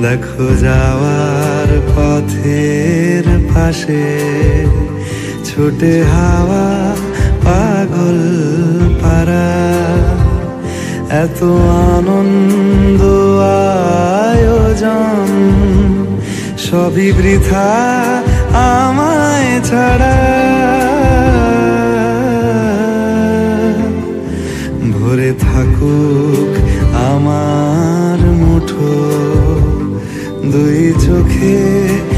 দেখো যাওয়ার পথের পাশে ছোটে হাওয়া পাগল পারা এত আনন্দ আয়োজন সবই বৃথা আমায় ছাড়া। ভরে থাকুক আমার মুঠো। দুই চোখে থাকুক ধারা